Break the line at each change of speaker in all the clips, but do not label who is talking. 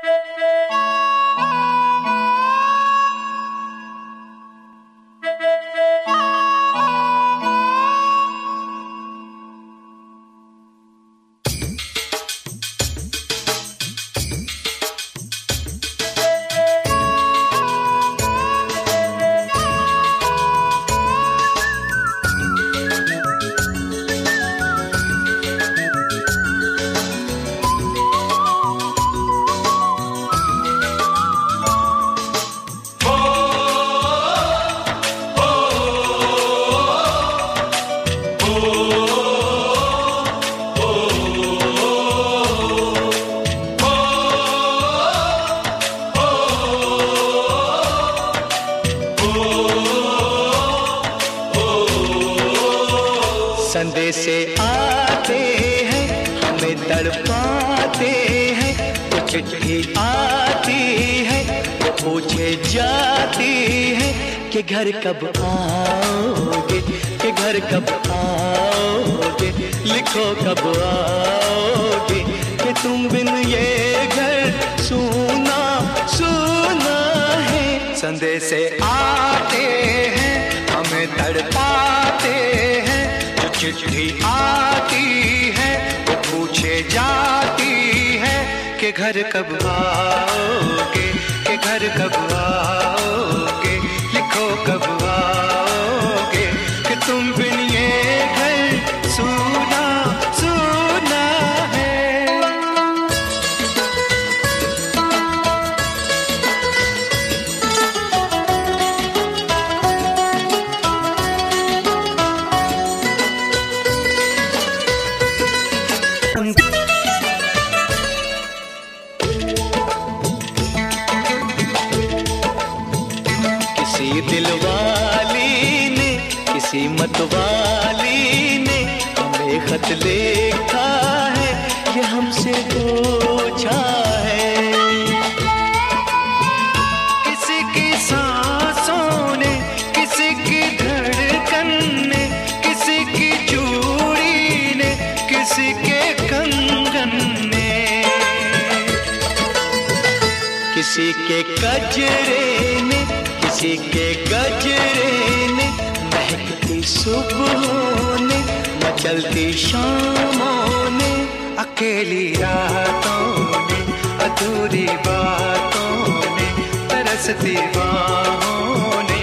Thank you. से आते हैं, हमें तड़पाते हैं तो चिट्ठी आती है वो पूछे जाती है कि घर कब आओगे, कि घर कब आओगे, लिखो कब आओगे, कि तुम बिन ये घर सुना सुना है। संदेश आते चिट्ठी आती है वो पूछे जाती है कि घर कब आओगे, कि घर कब आओगे। पूछा है। किसी की सांसों ने, किसी की धड़कन ने, किसी की चूड़ी ने, किसी के कंगन ने। किसी के कजरे ने, किसी के गजरे ने महकती सुबहों ने मचलती शामों ने, अकेली रातों अधूरी बातों ने, तरसती ने,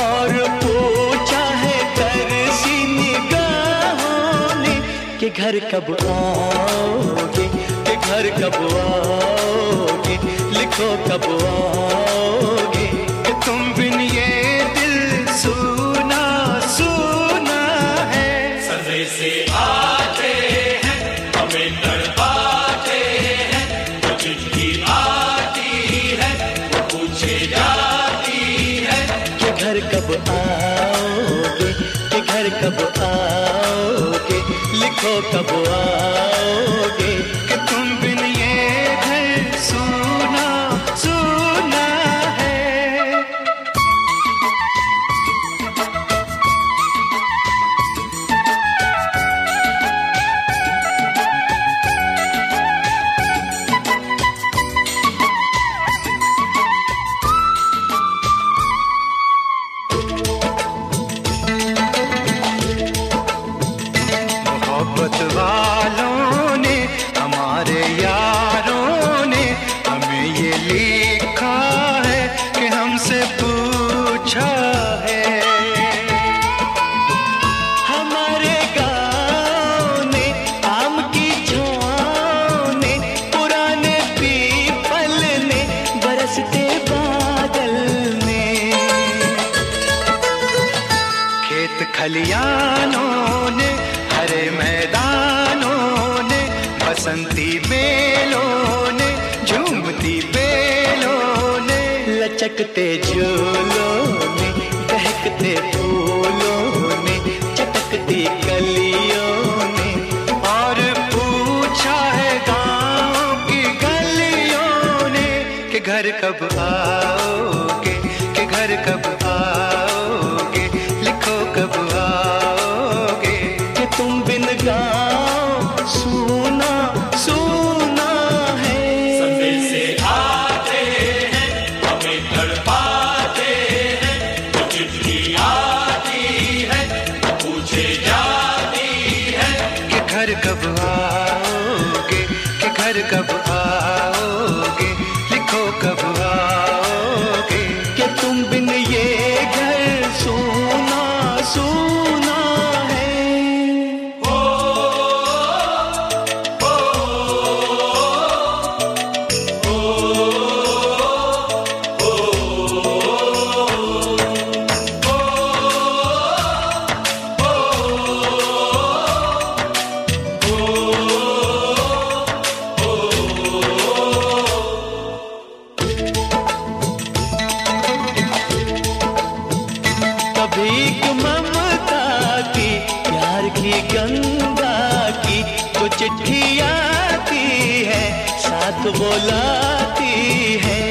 और पूछा है तरसी निगाहों ने कि घर कब आओगे, कि घर कब आओगे, लिखो कब आओगे, कि तुम बिन ये दिल सुना आओगे कि घर कब आओगे लिखो कब आओगे। खलियानों ने, हरे मैदानों ने, बसंती बेलों ने, झूमती बेलों ने, लचकते झूलों ने बहकते फूलों ने, चटकती कलियों ने, और पूछा है गाँव की गलियों ने, कि घर कब आओगे, कि घर कब घर कब
गंगा की कुछ चिट्ठी आती है साथ बोलाती है।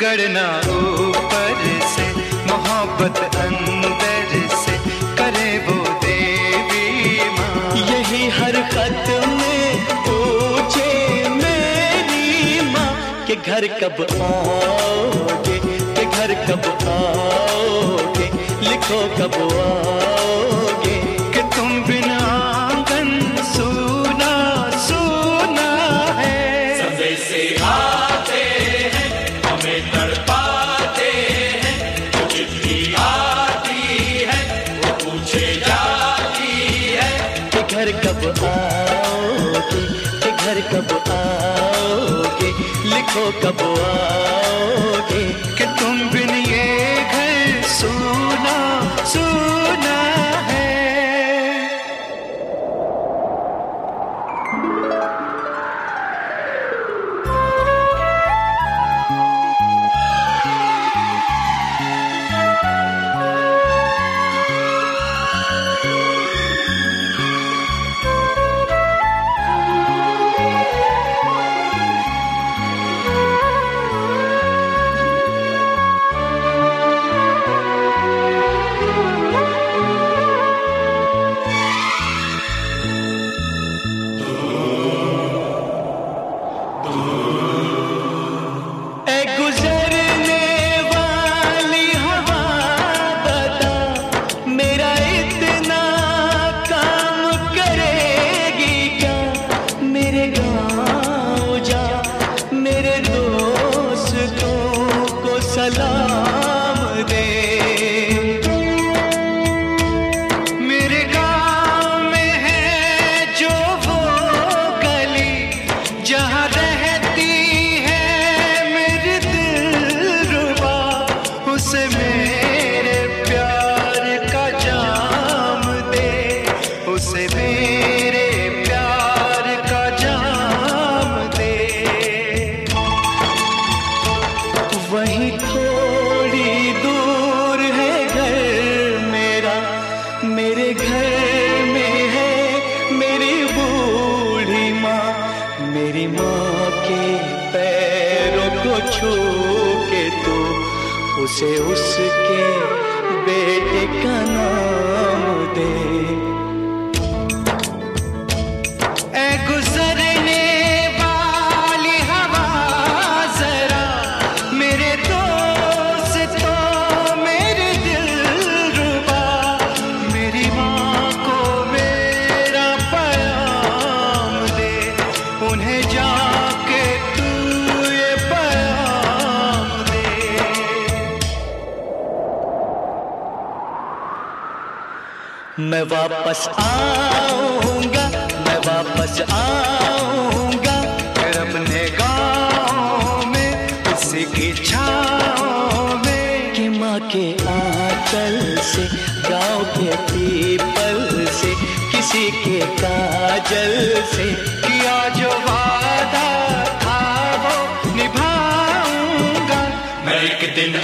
बिगड़ना ऊपर से, मोहब्बत अंदर से करे वो देवी माँ।
यही हर खत में पूछे मेरी माँ के घर कब आओगे, के घर कब आओगे, लिखो कब आओगे कब आओगे? लिखो कब आओगे?
कि तुम बिन ये घर सुना सुना उसे मेरे प्यार का जाम दे। उसे मेरे प्यार का जाम दे।
वहीं थोड़ी दूर है घर मेरा, मेरे घर में है मेरी बूढ़ी माँ, मेरी माँ उसे उसके बेटे का
मैं
वापस आऊँगा, मैं वापस आऊँगा।
अपने गाँव में, उसी की छाँव में।
कि माँ के आंचल से, गाँव के पीपल से, किसी के काजल से।
किया जो वादा था, वो निभाऊँगा।
मैं एक दिन